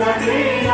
Tá na grelha.